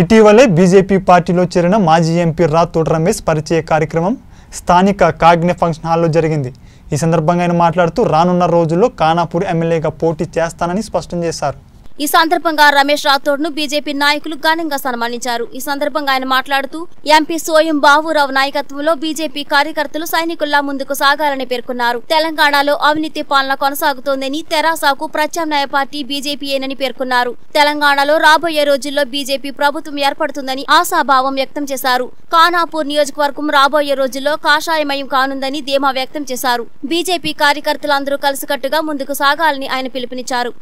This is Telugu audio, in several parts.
ఇటీవలే బీజేపీ పార్టీలో చేరిన మాజీ ఎంపీ రాథోడ్ రమేష్ పరిచయ కార్యక్రమం స్థానిక కాగ్నే ఫంక్షన్ హాల్లో జరిగింది. ఈ సందర్భంగా ఆయన మాట్లాడుతూ రానున్న రోజుల్లో కానాపూర్ ఎమ్మెల్యేగా పోటీ చేస్తానని స్పష్టం చేశారు. ఈ సందర్భంగా రమేష్ రాథోడ్ను బీజేపీ నాయకులు ఘనంగా సన్మానించారు. ఈ సందర్భంగా ఆయన మాట్లాడుతూ ఎంపీ సోయం బాబురావు నాయకత్వంలో బీజేపీ కార్యకర్తలు సైనికుల్లా ముందుకు సాగాలని పేర్కొన్నారు. తెలంగాణలో అవినీతి పాలన కొనసాగుతోందని తెరాసాకు ప్రత్యామ్నాయ పార్టీ బీజేపీయేనని పేర్కొన్నారు. తెలంగాణలో రాబోయే రోజుల్లో బీజేపీ ప్రభుత్వం ఏర్పడుతుందని ఆశాభావం వ్యక్తం చేశారు. ఖానాపూర్ నియోజకవర్గం రాబోయే రోజుల్లో కాషాయమయం కానుందని ధీమా వ్యక్తం చేశారు. బీజేపీ కార్యకర్తలందరూ కలిసికట్టుగా ముందుకు సాగాలని ఆయన పిలుపునిచ్చారు.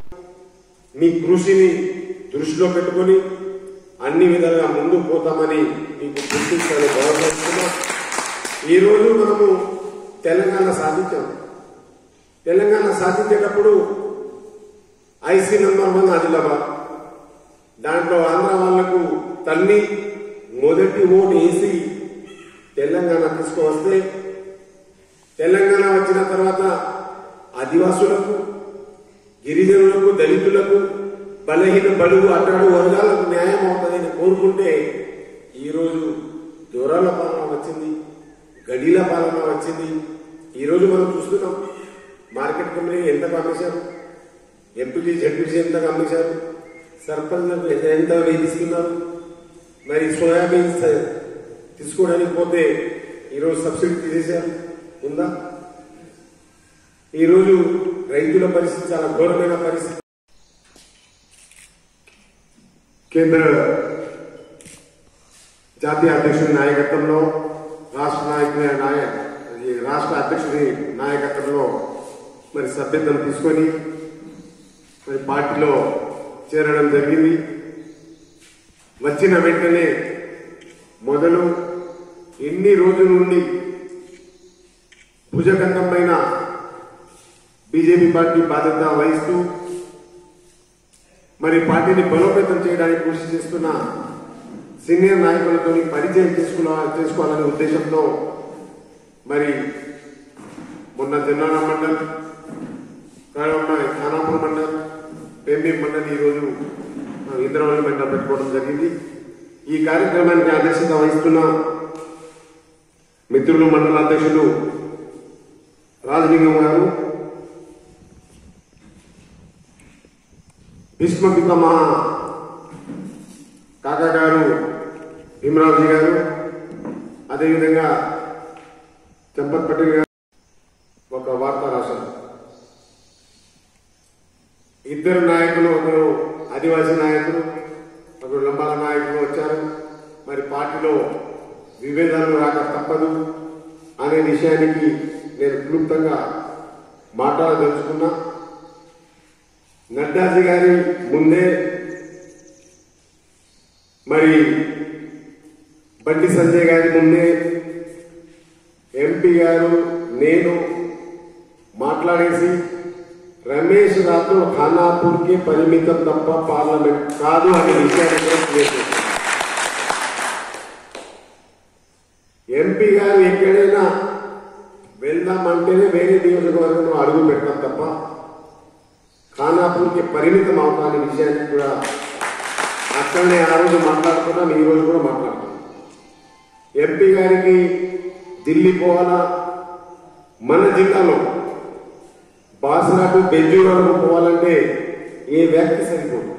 మీ కృషిని దృష్టిలో పెట్టుకొని అన్ని విధాలుగా ముందుకు పోతామని మీకు గుర్తించాలని గౌరవిస్తున్నాం ఈరోజు మనము తెలంగాణ సాధించాం. తెలంగాణ సాధించేటప్పుడు ఐసీ నంబర్ వన్ ఆదిలాబాద్. దాంట్లో ఆంధ్ర వాళ్ళకు తల్లి మొదటి ఓటు వేసి తెలంగాణ తీసుకువస్తే తెలంగాణ వచ్చిన తర్వాత ఆదివాసులకు దళితులకు బలహీన బడుగు అట్టడు వర్గాలకు న్యాయం అవుతుందని కోరుకుంటే ఈరోజు దూరాల పాలన వచ్చింది గడిల పాలన వచ్చింది. ఈరోజు మనం చూస్తున్నాం మార్కెట్ కమిటీ ఎంత పంపించారు? ఎంపీటీ జడ్పీటీ ఎంత పంపించారు? సర్పంచ్లకు ఎంత- ఎంత వేధిస్తున్నారు మరి సోయాబీన్స్ తీసుకోవడానికి పోతే ఈరోజు సబ్సిడీ తీసేశారు ఉందా? ఈరోజు రైతుల పరిస్థితి చాలా ఘోరమైన పరిస్థితి. కేంద్ర జాతీయ అధ్యక్షుడి నాయకత్వంలో రాష్ట్ర నాయకుని నాయ ఈ రాష్ట్ర అధ్యక్షుడి నాయకత్వంలో మరి సభ్యత్వం తీసుకొని మరి పార్టీలో చేరడం జరిగింది. వచ్చిన వెంటనే మొదలు ఎన్ని రోజుల నుండి భుజగంధం పైన బీజేపీ పార్టీ బాధ్యత వహిస్తూ మరి పార్టీని బలోపేతం చేయడానికి కృషి చేస్తున్న సీనియర్ నాయకులతో పరిచయం చేసుకున్న చేసుకోవాలనే ఉద్దేశంతో మరి మొన్న జన్నాన మండల్ ఖానాపూర్ మండల్ పెంబి మండల్ ఈరోజు ఇంద్రవల్లి మండలం పెట్టుకోవడం జరిగింది. ఈ కార్యక్రమానికి అధ్యక్షత వహిస్తున్న మిత్రులు మండల అధ్యక్షులు రాజలింగం గారు భీష్మ పితామహ కాకా గారు భీమరాజు గారు అదేవిధంగా చంపత్ పటేల్ గారు ఒక వార్త రాశారు. ఇద్దరు నాయకులు ఒకరు ఆదివాసీ నాయకులు ఒకరు లంబాల నాయకులు వచ్చారు. మరి పార్టీలో విభేదాలు రాక తప్పదు అనే విషయానికి నేను క్లుప్తంగా మాట్లాడదలుచుకున్నా. నడ్డాజీ గారి ముందే మరి బండి సంజయ్ గారి ముందే ఎంపీ గారు నేను మాట్లాడేసి రమేష్ రాథోడ్ ఖానాపూర్కి పరిమితం తప్ప పార్లమెంట్ కాదు అనే విషయాన్ని కూడా ఎంపీ గారు ఎక్కడైనా వెళ్దామంటేనే వేరే నియోజకవర్గంలో అడుగు పెట్టడం తప్ప ఖానాపూర్కి పరిమితం అవుతానే విషయాన్ని కూడా అక్కడనే ఆ రోజు మాట్లాడుకున్నాం ఈ రోజు కూడా మాట్లాడుతున్నాం ఎంపీ గారికి ఢిల్లీ పోవాలా? మన జిల్లాలో బాసరాకు బెంజూరు వరకు పోవాలంటే ఏ వ్యక్తి సరిపోదు?